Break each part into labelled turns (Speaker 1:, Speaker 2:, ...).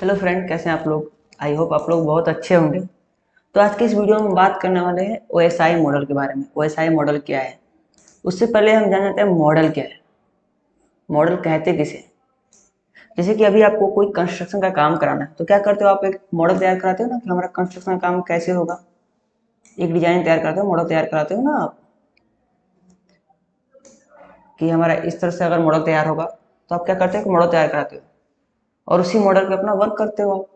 Speaker 1: Hello friend कैसे हैं आप लोग? आई होप आप लोग बहुत अच्छे होंगे। तो आज के इस वीडियो में बात करने वाले हैं ओ मॉडल के बारे में। ओएसआई मॉडल क्या है? उससे पहले हम जान लेते हैं मॉडल क्या है। मॉडल कहते किसे? जैसे कि अभी आपको कोई कंस्ट्रक्शन का काम कराना है तो क्या करते हो आप एक मॉडल तैयार कराते हो ना कि हमारा कंस्ट्रक्शन का काम कैसे होगा? एक डिज़ाइन तैयार कराते हो मॉडल तैयार कराते हो ना आप? कि हमारा इस तरह से अगर मॉडल तैयार होगा तो आप क्या करते हो मॉडल तैयार कराते हो? और उसी मॉडल पे अपना वर्क करते हो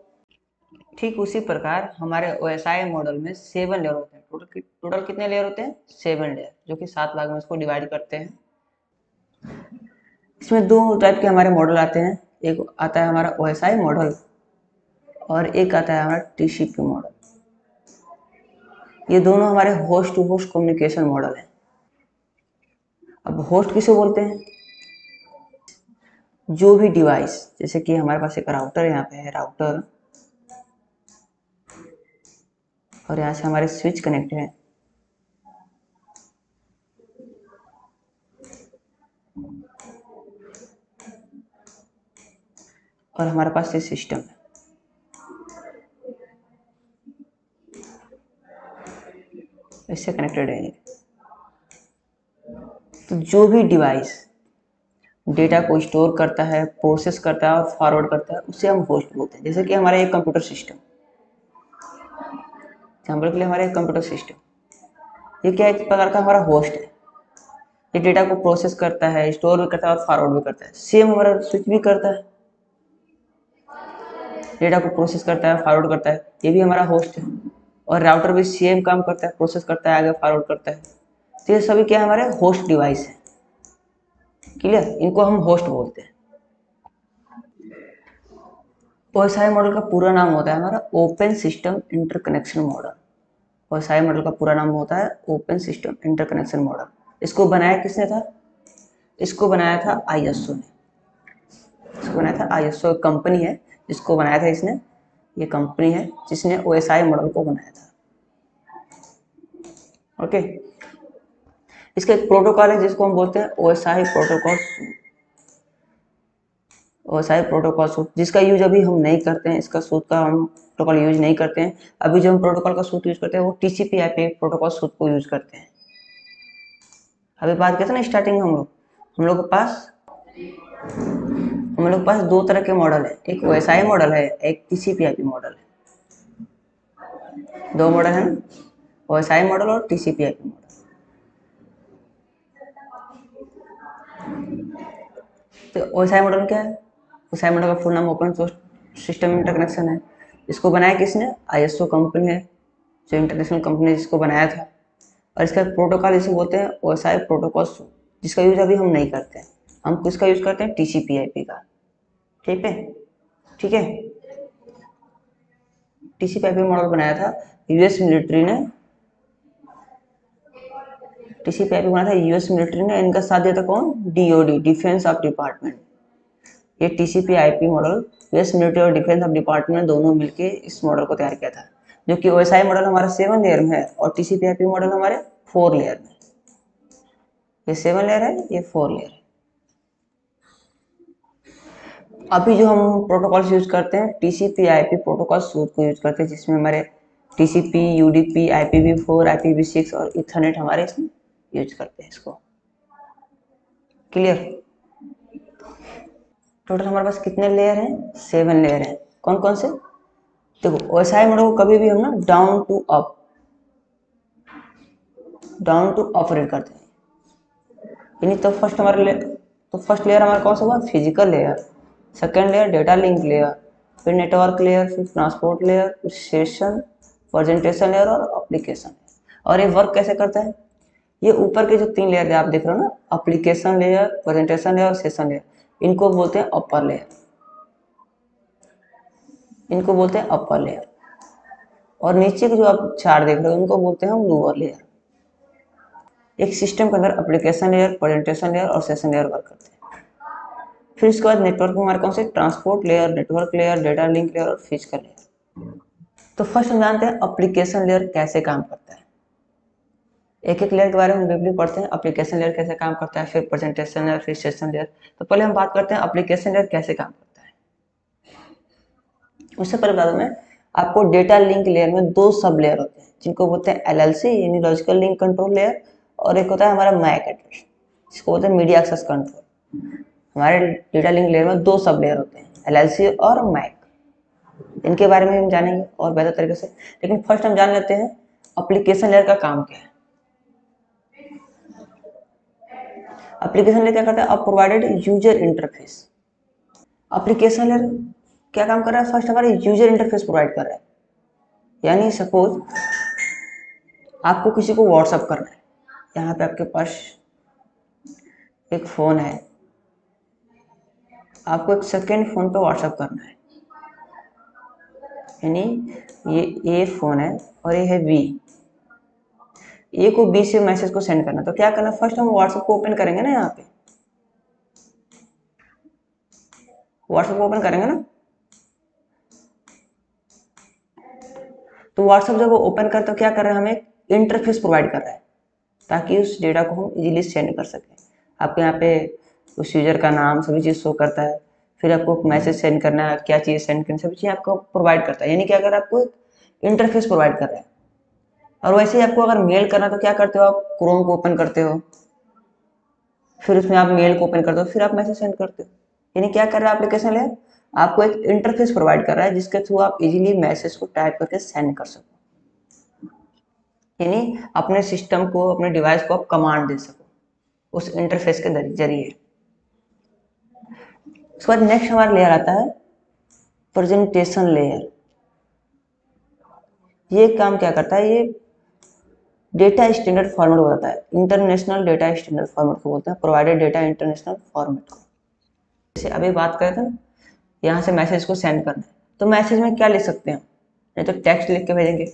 Speaker 1: ठीक उसी प्रकार हमारे ओएसआई मॉडल में सेवन लेयर होते हैं। टोटल टोटल कितने लेयर होते हैं? सेवन लेयर जो कि सात भाग में इसको डिवाइड करते हैं। इसमें दो टाइप के हमारे मॉडल आते हैं। एक आता है हमारा ओएसआई मॉडल और एक आता है हमारा टी मॉडल ये दोनों हमारे host to host communication model हैं। अब होस्ट किसे बोलते हैं? जो भी डिवाइस जैसे कि हमारे पास एक राउटर यहाँ पे है राउटर और यहाँ से हमारे स्विच कनेक्ट है। और हमारे पास ये सिस्टम है। इससे कनेक्टेड है तो जो भी डिवाइस डेटा को स्टोर करता है, प्रोसेस करता है और फॉरवर्ड करता है, उसे हम होस्ट बोलते हैं। जैसे कि हमारा एक कंप्यूटर सिस्टम। एग्ज़ाम्पल के लिए हमारा एक कंप्यूटर सिस्टम। ये क्या एक प्रकार का हमारा होस्ट है। ये डेटा को प्रोसेस करता है, स्टोर भी करता है और फॉरवर्ड भी करता है। सेम हमारा स्विच भी करता है। डेटा को प्रोसेस करता है, फॉरवर्ड करता है। ये भी हमारा होस्ट है। और राउटर भी सेम काम करता है, प्रोसेस करता है, आगे फॉरवर्ड करता है। तो ये सभी क्या हमारे होस्ट डिवाइस है। क्लियर इनको हम होस्ट बोलते हैं। ओएसआई मॉडल का पूरा नाम होता है हमारा open system interconnection model OSI model का पूरा नाम होता है ओपन सिस्टम इंटरकनेक्शन मॉडल इसको बनाया किसने था? इसको बनाया था आईएसओ ने। इसको बनाया था आईएसओ कंपनी है। जिसको बनाया था इसने ये कंपनी है जिसने ओएसआई मॉडल को बनाया था। ओके इसका एक प्रोटोकॉल है जिसको हम बोलते हैं O S I protocol O S I protocol suite जिसका यूज़ अभी हम नहीं करते हैं, इसका सूट का हम प्रोटोकॉल यूज़ नहीं करते हैं। अभी जो हम प्रोटोकॉल का सूट यूज़ करते हैं, वो T C P I P protocol suite को यूज़ करते हैं। अभी बात करते हैं ना स्टार्टिंग हम लोग। हम लोग के पास, हम लोग के पास दो तरह के मॉडल है। एक ओ एस आई मॉडल है, एक T C P I P model है। दो मॉडल है ना ओ एस आई मॉडल और T P I P model तो ओसाई मॉडल क्या है ओसाई मॉडल का फुल नाम ओपन सोर्स सिस्टम इंटरकनेक्शन है। इसको बनाया किसने? आईएसओ कंपनी है, जो इंटरनेशनल कंपनी जिसको बनाया था। और इसका प्रोटोकॉल इसे बोलते हैं ओएसआई प्रोटोकॉल जिसका यूज़ अभी हम नहीं करते हैं। हम किसका यूज़ करते हैं? टीसीपीआईपी का। ठीक है? ठीक है? टीसीपीआईपी मॉडल बनाया था। यूएस मिलिट्री ने टीसी पे बना था यूएस मिलिट्री ने, इनका साथ दिया था कौन डीओडी डिफेंस ऑफ़ डिपार्टमेंट ये TCP IP model US military और डिफेंस ऑफ़ डिपार्टमेंट दोनों मिलके इस मॉडल को तैयार किया था, जो कि ओएसआई मॉडल हमारा सेवन लेयर में है और टीसीपी आईपी मॉडल हमारे फोर लेयर में ये सेवन लेयर है, ये फोर लेयर अभी जो हम प्रोटोकॉल यूज़ करते हैं टीसीपी आईपी प्रोटोकॉल सूट को यूज़ करते हैं, जिसमें हमारे TCP UDP IPv four IPv six और इथरनेट हमारे इसमें यूज़ करते हैं इसको। क्लियर टोटल हमारे पास कितने लेयर हैं? सेवन लेयर हैं। कौन कौन से? देखो ओएसआई मॉडल को कभी भी हम ना down to up down to operate करते हैं। यानी तो फ़र्स्ट हमारे ले तो फ़र्स्ट लेयर हमारा कौन सा हुआ? Physical layer second layer data link layer फिर नेटवर्क लेयर फिर ट्रांसपोर्ट लेयर फिर सेशन प्रेजेंटेशन लेयर और एप्लीकेशन और ये वर्क कैसे करता है? ये ऊपर के जो तीन लेयर आप देख रहे हो ना अप्लीकेशन लेयर प्रेजेंटेशन लेयर और सेशन लेयर इनको बोलते हैं अपर लेयर इनको बोलते हैं अपर लेयर और नीचे के जो आप चार देख रहे हो उनको बोलते हैं लोअर लेयर एक सिस्टम के अंदर अप्लीकेशन लेयर प्रेजेंटेशन लेयर और सेशन लेयर वर्क करते हैं। फिर इसके बाद नेटवर्क हमारे कौन से? Transport layer network layer data link layer और फ़िज़िकल लेयर तो फ़र्स्ट हम जानते हैं अप्लीकेशन लेयर कैसे काम करता है। एक एक लेयर के बारे में ब्रीफली पढ़ते हैं एप्लीकेशन लेयर कैसे काम करता है, फिर प्रेजेंटेशन लेयर फिर सेशन लेयर तो पहले हम बात करते हैं एप्लीकेशन लेयर कैसे काम करता है। उससे पहले बता दूँ मैं आपको डेटा लिंक लेयर में दो सब लेयर होते हैं, जिनको बोलते हैं एल एल यानी लॉजिकल लिंक कंट्रोल लेयर और एक होता है हमारा मैक एड्रेस जिसको बोलते हैं मीडिया एक्सेस कंट्रोल हमारे डेटा लिंक लेयर में दो सब लेयर होते हैं एल एल सी और मैक इनके बारे में हम जानेंगे और बेहतर तरीके से। लेकिन फ़र्स्ट हम जान लेते हैं अप्लीकेशन लेयर का काम क्या है। एप्लीकेशन लेयर क्या करता है? अब provided user interface application layer क्या काम कर रहा है? फ़र्स्ट हमारे यूज़र इंटरफेस प्रोवाइड कर रहा है. यानी सपोज़ आपको किसी को व्हाट्सअप करना है. यहाँ पे आपके पास एक फ़ोन है. आपको एक सेकेंड फ़ोन पे व्हाट्सअप करना है. यानी ये ए फ़ोन है और ये है बी ए को बी से मैसेज को सेंड करना। तो क्या करना? फ़र्स्ट हम व्हाट्सएप को ओपन करेंगे ना यहाँ पे। व्हाट्सएप को ओपन करेंगे ना। तो व्हाट्सएप जब वो ओपन कर तो क्या कर रहा है हमें? इंटरफेस प्रोवाइड कर रहा है। ताकि उस डेटा को हम इजीली सेंड कर सकें। आपके यहाँ पे उस यूज़र का नाम, सभी चीज़ शो करता है। फिर आपको मैसेज सेंड करना है, क्या चीज़ सेंड करनी सभी चीज़ आपको प्रोवाइड करता है। यानी कि अगर आपको इंटरफेस प्रोवाइड कर रहा है और वैसे ही आपको अगर मेल करना तो क्या करते हो आप? क्रोम को ओपन करते हो। फिर उसमें आप मेल को ओपन करते हो, फिर आप मैसेज सेंड करते हो। यानी क्या कर रहा है एप्लीकेशन है आपको एक इंटरफेस प्रोवाइड कर रहा है, जिसके थ्रू आप इजीली मैसेज को टाइप करके सेंड कर सको। यानी अपने सिस्टम को, अपने डिवाइस को आप कमांड दे सको, उस इंटरफेस के ज़रिए। उसके बाद नेक्स्ट हमारा लेयर आता है प्रेजेंटेशन लेयर ये काम क्या करता है? ये डेटा स्टैंडर्ड फॉर्मेट बताता है। इंटरनेशनल डेटा स्टैंडर्ड फॉर्मेट को बोलते हैं, प्रोवाइडेड डेटा इंटरनेशनल फॉर्मेट को। जैसे अभी बात करें थे यहाँ से मैसेज को सेंड करना है। तो मैसेज में क्या लिख सकते हैं नहीं तो टेक्स्ट लिख के भेजेंगे।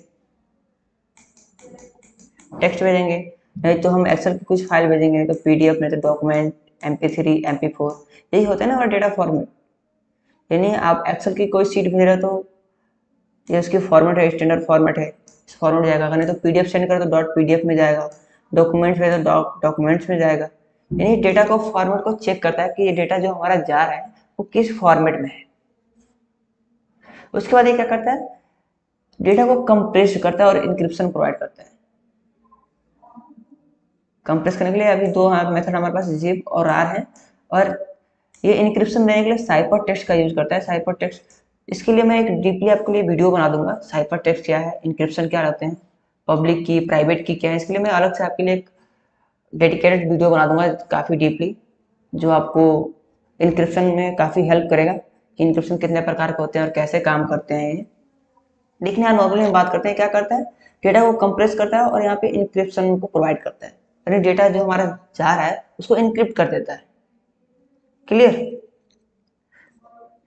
Speaker 1: टेक्स्ट भेजेंगे, नहीं तो हम एक्सेल की कुछ फ़ाइल भेजेंगे, नहीं तो पीडीएफ नहीं तो document M P three M P four यही होता है ना हमारा डेटा फॉर्मेट। यानी आप एक्सेल की कोई सीट भेज रहे हो तो ये उसकी फॉर्मेट है स्टैंडर्ड फॉर्मेट है। फॉर्मेट जाएगा। अगर नहीं तो पीडीएफ सेंड करो तो डॉट पीडीएफ में जाएगा। डॉक्यूमेंट्स में तो डॉक्यूमेंट्स में जाएगा। यानी डेटा को फॉर्मेट को चेक करता है कि ये डेटा जो हमारा जा रहा है, वो किस फॉर्मेट में है। उसके बाद ये क्या करता है? डेटा को कंप्रेस करता है और इंक्रिप्शन प्रोवाइड करता है। कंप्रेस करने के लिए अभी दो मेथड हमारे पास जिप और आर है। और ये इंक्रिप्शन देने के लिए साइपर टेक्स्ट का यूज़ करता है। साइपर टेक्स्ट इसके लिए मैं एक डीपली आपके लिए वीडियो बना दूँगा। साइपर टेक्स्ट क्या है, इंक्रिप्शन क्या रहते हैं, पब्लिक की, प्राइवेट की क्या है, इसके लिए मैं अलग से आपके लिए एक डेडिकेटेड वीडियो बना दूँगा काफ़ी डीपली, जो आपको इंक्रिप्शन में काफ़ी हेल्प करेगा कि इंक्रिप्शन कितने प्रकार के होते हैं और कैसे काम करते हैं ये। लेकिन यहाँ नॉर्मली हम बात करते हैं, क्या करता है, डेटा को कंप्रेस करता है और यहाँ पे इंक्रिप्शन को प्रोवाइड करता है। यानी डेटा जो हमारा जा रहा है, उसको इंक्रिप्ट कर देता है। क्लियर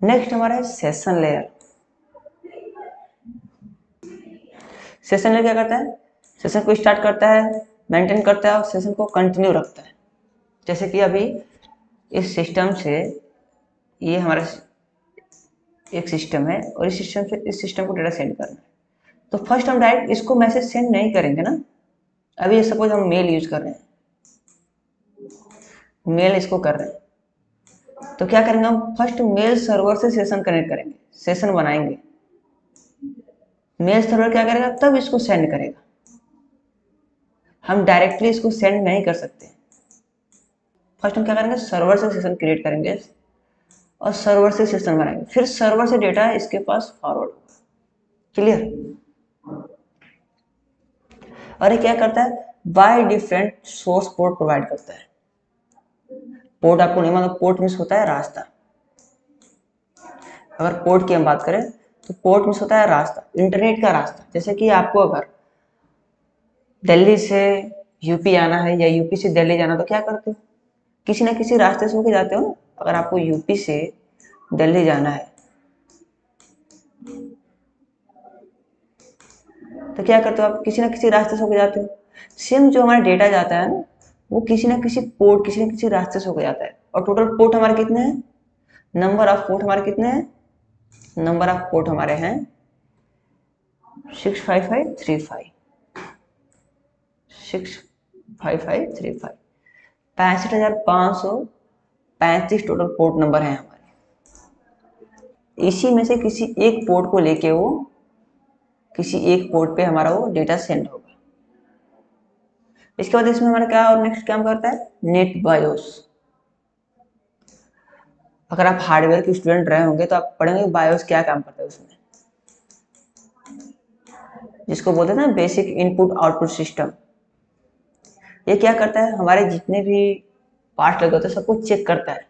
Speaker 1: नेक्स्ट हमारा है सेशन लेयर सेशन लेयर क्या करता है? सेशन को स्टार्ट करता है मेंटेन करता है और सेशन को कंटिन्यू रखता है. जैसे कि अभी इस सिस्टम से ये हमारा एक सिस्टम है और इस सिस्टम से इस सिस्टम को डेटा सेंड करना है. तो फ़र्स्ट हम डायरेक्ट इसको मैसेज सेंड नहीं करेंगे ना. अभी सपोज़ हम मेल यूज़ कर रहे हैं. मेल इसको कर रहे हैं. तो क्या करेंगे हम? फ़र्स्ट मेल सर्वर से सेशन कनेक्ट करेंगे। सेशन बनाएँगे। मेल सर्वर क्या करेगा? तब इसको सेंड करेगा। हम डायरेक्टली इसको सेंड नहीं कर सकते। फ़र्स्ट हम क्या करेंगे? सर्वर से सेशन क्रिएट करेंगे। और सर्वर से सेशन बनाएँगे। फिर सर्वर से डेटा इसके पास फॉरवर्ड होगा। क्लियर और ये क्या करता है? By different source port provide करता है। पोर्ट आपको नहीं मालूम पोर्ट मिस होता है रास्ता। अगर पोर्ट की हम बात करें तो पोर्ट मिस होता है रास्ता इंटरनेट का रास्ता। जैसे कि आपको अगर दिल्ली से यूपी आना है या यूपी से दिल्ली जाना तो क्या करते हो? किसी ना किसी रास्ते से होके जाते हो ना। अगर आपको यूपी से दिल्ली जाना है तो क्या करते हो आप? किसी ना किसी रास्ते से होके जाते हो। सेम जो हमारा डेटा जाता है ना वो किसी ना किसी पोर्ट किसी ना किसी रास्ते से होकर जाता है। और टोटल पोर्ट हमारे कितने हैं? नंबर ऑफ़ पोर्ट हमारे कितने हैं? नंबर ऑफ़ पोर्ट हमारे हैं six five five three five six five five three five पैंसठ हज़ार पाँच सौ पैंतीस टोटल पोर्ट नंबर हैं हमारे। इसी में से किसी एक पोर्ट को लेके वो, किसी एक पोर्ट पे हमारा वो डेटा सेंड होगा। इसके बाद इसमें हमारा क्या और नेक्स्ट काम करता है? नेट बायोस अगर आप हार्डवेयर के स्टूडेंट रहे होंगे तो आप पढ़ेंगे बायोस क्या काम करता है उसमें? जिसको बोलते हैं ना बेसिक इनपुट आउटपुट सिस्टम ये क्या करता है? हमारे जितने भी पार्ट लगे होते हैं, सबको चेक करता है.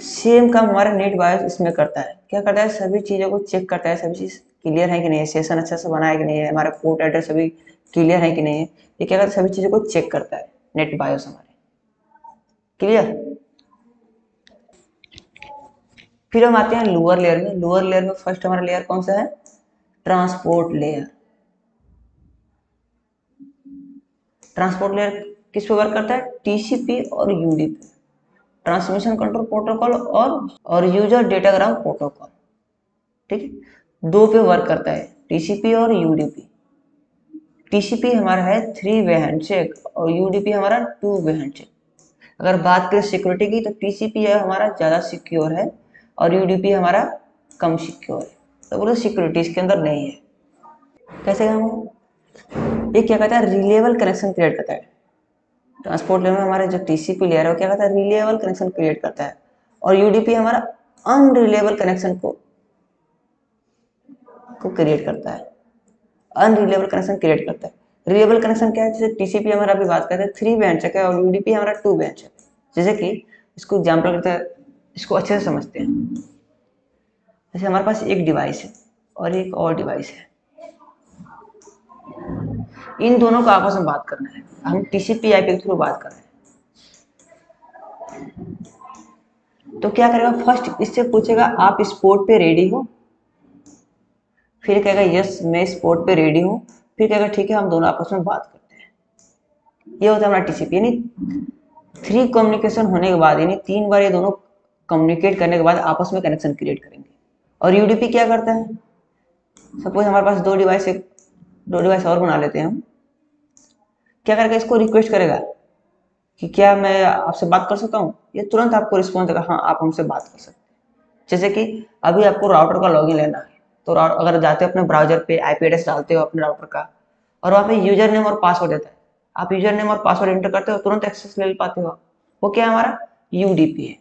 Speaker 1: सेम काम हमारा नेट बायोस इसमें करता है. क्या करता है? सभी चीज़ों को चेक करता है, सभी चीज़ क्लियर है कि नहीं? सेशन अच्छा से बना है कि नहीं है? हमारा पोर्ट एड्रेस सभी क्लियर है कि नहीं है? ये क्या करता है? सभी चीज़ों को चेक करता है। नेट बायोस हमारे। क्लियर फिर हम आते हैं लोअर लेयर में। लोअर लेयर में फ़र्स्ट हमारा लेयर कौन सा है? ट्रांसपोर्ट लेयर ट्रांसपोर्ट लेयर किस पे वर्क करता है? टीसीपी और यूडीपी ट्रांसमिशन कंट्रोल प्रोटोकॉल और और यूज़र डेटाग्राम प्रोटोकॉल ठीक है? दो पे वर्क करता है टीसीपी और यूडीपी टीसीपी हमारा है थ्री वे हैंडशेक और यूडीपी हमारा टू वे हैंडशेक अगर बात करें सिक्योरिटी की तो टीसीपी हमारा ज़्यादा सिक्योर है और यूडीपी हमारा कम सिक्योर है। तो बोलो सिक्योरिटी इसके अंदर नहीं है। कैसे काम ये क्या कहता है? रिलेबल कनेक्शन क्रिएट करता है। ट्रांसपोर्ट लेयर में हमारे जो टीसीपी लेयर है, वो क्या कहता है? रिलेबल कनेक्शन क्रिएट करता है। और यूडीपी हमारा अनरिलेबल कनेक्शन को को क्रिएट करता है। अनरिलेबल कनेक्शन क्रिएट करता है। रिलेबल कनेक्शन क्या है? जैसे टीसीपी हमारा अभी बात करते हैं थ्री बैंड है और यूडीपी हमारा टू बैंड है। जैसे कि इसको एग्ज़ाम्पल करते हैं, इसको अच्छे से समझते हैं। जैसे हमारे पास एक डिवाइस है और एक और डिवाइस है। इन दोनों को आपस में बात करना है। हम टीसीपी आईपी के थ्रू बात कर रहे हैं। तो क्या करेगा? फ़र्स्ट इससे पूछेगा, आप इस पोर्ट पे रेडी हो? फिर कहेगा, यस, मैं इस पोर्ट पे रेडी हूँ। फिर कहेगा, ठीक है, हम दोनों आपस में बात करते हैं। ये होता है हमारा टीसीपी यानी थ्री कम्युनिकेशन होने के बाद, यानी तीन बार ये दोनों कम्युनिकेट करने के बाद आपस में कनेक्शन क्रिएट करेंगे। और यूडीपी क्या करता है? सपोज़ हमारे पास दो डिवाइस एक, दो डिवाइस और बना लेते हैं हम। क्या करके इसको रिक्वेस्ट करेगा कि क्या मैं आपसे बात कर सकता हूँ? ये तुरंत आपको रिस्पॉन्स देगा हाँ आप हमसे बात कर सकते हैं। जैसे कि अभी आपको राउटर का लॉगिन लेना है। तो अगर जाते हो अपने ब्राउज़र पे आईपी एड्रेस डालते हो अपने राउटर का, और वहाँ पे यूज़र नेम और पासवर्ड देता है। आप यूज़र नेम और पासवर्ड एंटर करते हो, तुरंत एक्सेस ले पाते हो वो क्या है हमारा? यूडीपी है।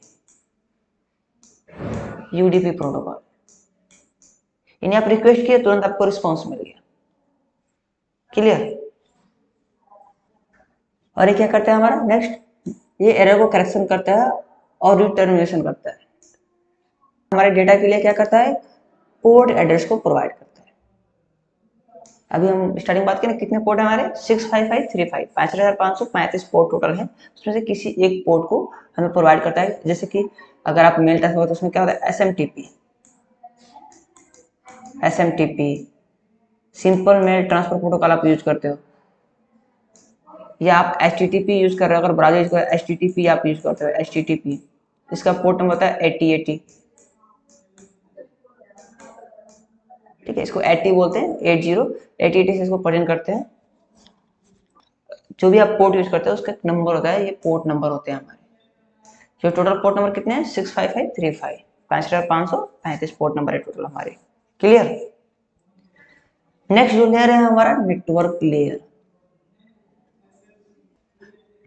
Speaker 1: यूडीपी प्रोटोकॉल यानी आप रिक्वेस्ट किए, तुरंत आपको रिस्पॉन्स मिल गया। क्लियर और ये क्या करता है हमारा? नेक्स्ट ये एरर को करेक्शन करता है और रिटर्मिनेशन करता है। हमारे डेटा के लिए क्या करता है? पोर्ट एड्रेस को प्रोवाइड करता है। अभी हम स्टार्टिंग बात करें, कितने पोर्ट हमारे? Six five five three five पाँच हज़ार सौ पैंतीस पोर्ट टोटल है। उसमें से किसी एक पोर्ट को हमें प्रोवाइड करता है। जैसे कि अगर आप मेल टेस्ट हो तो उसमें क्या होता है? S M T P S M T P simple mail transfer protocol आप यूज़ करते हो। या आप H T T P use कर रहे हो। अगर ब्राउज़र यूज़ कर एच टी टी पी आप यूज़ करते हो एच टी टी पी इसका पोर्ट नंबर होता है एटी एटी ठीक है, इसको एटी बोलते हैं एट ज़ीरो एटी एटी से इसको प्रेजेंट करते हैं। जो भी आप पोर्ट यूज़ करते हैं, उसका एक नंबर होता है, ये पोर्ट नंबर होते हैं हमारे। जो टोटल पोर्ट नंबर कितने हैं? Six five five three five पाँच हज़ार पाँच सौ, पैंतीस पोर्ट नंबर है टोटल हमारे। क्लियर नेक्स्ट जो लेयर है हमारा नेटवर्क लेयर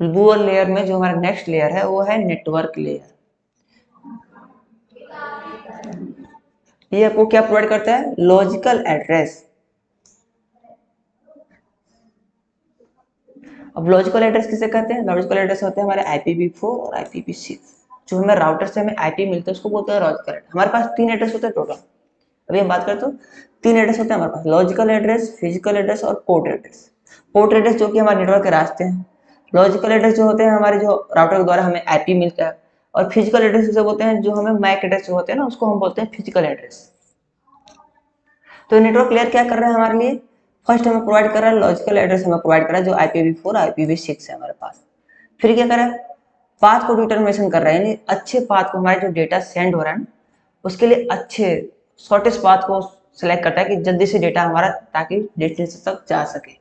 Speaker 1: लोअर लेयर में जो हमारा नेक्स्ट लेयर है, वो है नेटवर्क लेयर ये आपको क्या प्रोवाइड करता है? लॉजिकल एड्रेस अब लॉजिकल एड्रेस किसे कहते हैं? लॉजिकल एड्रेस होते हैं हमारे IPv4 और IPv6 जो हमें राउटर से हमें आईपी मिलता है, उसको बोलते हैं लॉजिकल एड्रेस हमारे पास तीन एड्रेस होते हैं टोटल अभी हम बात करते हो। तीन एड्रेस होते हैं हमारे पास. लॉजिकल एड्रेस फ़िज़िकल एड्रेस और पोर्ट एड्रेस पोर्ट एड्रेस जो कि हमारे नेटवर्क के रास्ते हैं. लॉजिकल एड्रेस जो होते हैं हमारे जो राउटर के द्वारा हमें आईपी मिलता है. और फ़िज़िकल एड्रेस जो होते हैं, जो हमें मैक एड्रेस होते हैं ना, उसको हम बोलते हैं फ़िज़िकल एड्रेस तो नेटवर्क लेयर क्या कर रहा है हमारे लिए? फ़र्स्ट हमें प्रोवाइड कर रहा है लॉजिकल एड्रेस हमें प्रोवाइड कर रहा है, जो आईपीवी फोर आईपीवी सिक्स है हमारे पास। फिर क्या कर रहा है? पाथ को डिटर्मिनेशन कर रहा है, यानी अच्छे पाथ को हमारे जो डेटा सेंड हो रहा है उसके लिए अच्छे शॉर्टेस्ट पाथ को सिलेक्ट करता है कि जल्दी से डेटा हमारा, ताकि डेस्टिनेशन तक जा सके।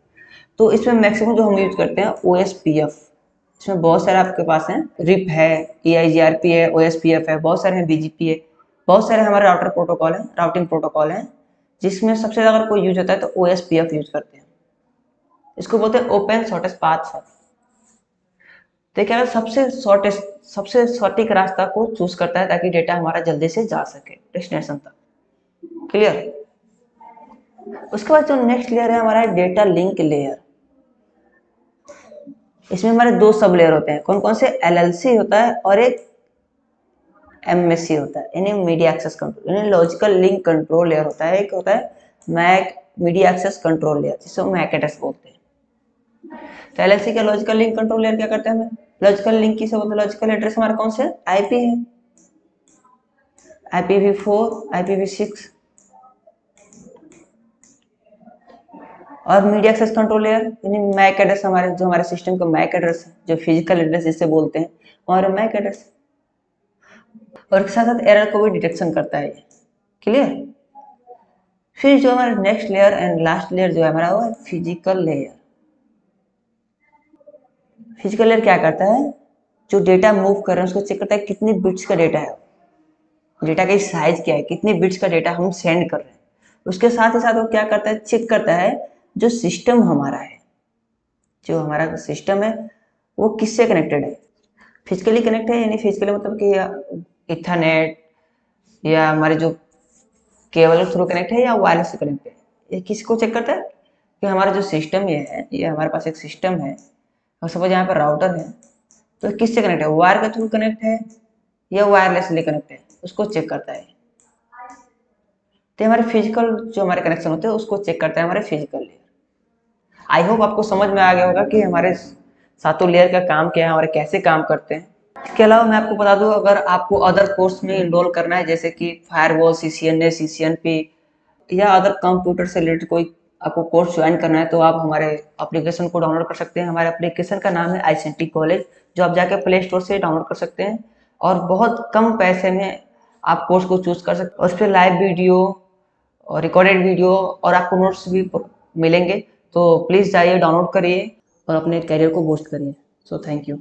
Speaker 1: तो इसमें मैक्सिमम जो हम यूज़ करते हैं ओ एस पी एफ़ इसमें बहुत सारे आपके पास हैं। रिप है ई आई जी आर पी है ओ एस पी एफ़ है, बहुत सारे हैं बी जी पी है, बहुत सारे हमारे राउटर प्रोटोकॉल हैं राउटिंग प्रोटोकॉल हैं, जिसमें सबसे ज़्यादा अगर कोई यूज़ होता है तो O S P F use करते हैं। इसको बोलते हैं ओपन शॉर्टेस्ट पाथ तो क्या सबसे शॉर्टेस्ट सबसे सटीक रास्ता को चूज़ करता है ताकि डेटा हमारा जल्दी से जा सके डेस्टिनेशन तक। क्लियर उसके बाद जो नेक्स्ट लेयर है, हमारा डेटा लिंक लेयर इसमें हमारे दो सब लेयर होते हैं। कौन कौन से एलएलसी होता है और एक एमएससी होता है, यानी मीडिया एक्सेस कंट्रोल यानी लॉजिकल लिंक कंट्रोल लेयर होता है। एक होता है MAC media access control layer जिसे मैक एड्रेस बोलते हैं। तो एलएलसी का लॉजिकल लिंक कंट्रोल लेयर क्या करते हैं हमें? लॉजिकल लिंक की सब लॉजिकल एड्रेस हमारा कौन से? आईपी है। आईपीवी4 आईपीवी6 और मीडिया एक्सेस कंट्रोल लेयर यानी मैक एड्रेस हमारे, जो हमारे सिस्टम का मैक एड्रेस जो फ़िज़िकल एड्रेस जिसे बोलते हैं हमारे मैक एड्रेस और साथ साथ एरर को भी डिटेक्शन करता है। क्लियर फिर जो हमारा next layer and last layer जो है हमारा, वो है फ़िज़िकल लेयर फ़िज़िकल लेयर क्या करता है? जो डेटा मूव कर रहे हैं, उसको चेक करता है कितनी बिट्स का डेटा है। डेटा का साइज़ क्या है? कितनी बिट्स का डेटा हम सेंड कर रहे हैं। उसके साथ ही साथ वो क्या करता है? चेक करता है जो सिस्टम हमारा है, जो हमारा सिस्टम है, वो किससे कनेक्टेड है? फिजिकली कनेक्ट है यानी फिजिकली मतलब कि इथानेट या हमारे जो केबल थ्रू कनेक्ट है या वायरलेस से कनेक्ट है। ये किसको चेक करता है? कि हमारा जो सिस्टम ये है, ये हमारे पास एक सिस्टम है, और सपोज़ यहाँ पर राउटर है तो किससे कनेक्ट है? वायर के थ्रू कनेक्ट है या वायरलेसली कनेक्ट है? उसको चेक करता है। तो हमारे फ़िज़िकल जो हमारे कनेक्शन होते हैं, उसको चेक करता है हमारे फ़िज़िकल आई होप आपको समझ में आ गया होगा कि हमारे सातों लेयर का काम क्या है हमारे कैसे काम करते हैं। इसके अलावा मैं आपको बता दूँ, अगर आपको अदर कोर्स में इनरोल करना है, जैसे कि firewall C C N A C C N P या अदर कंप्यूटर से रिलेटेड कोई आपको कोर्स ज्वाइन करना है तो आप हमारे एप्लीकेशन को डाउनलोड कर सकते हैं। हमारे एप्लीकेशन का नाम है आई कॉलेज जो आप जाके प्ले स्टोर से डाउनलोड कर सकते हैं और बहुत कम पैसे में आप कोर्स को चूज़ कर सकते हैं। उस पर लाइव वीडियो और रिकॉर्डेड वीडियो और आपको नोट्स भी मिलेंगे। तो प्लीज़ जाइए डाउनलोड करिए और अपने करियर को बूस्ट करिए। So thank you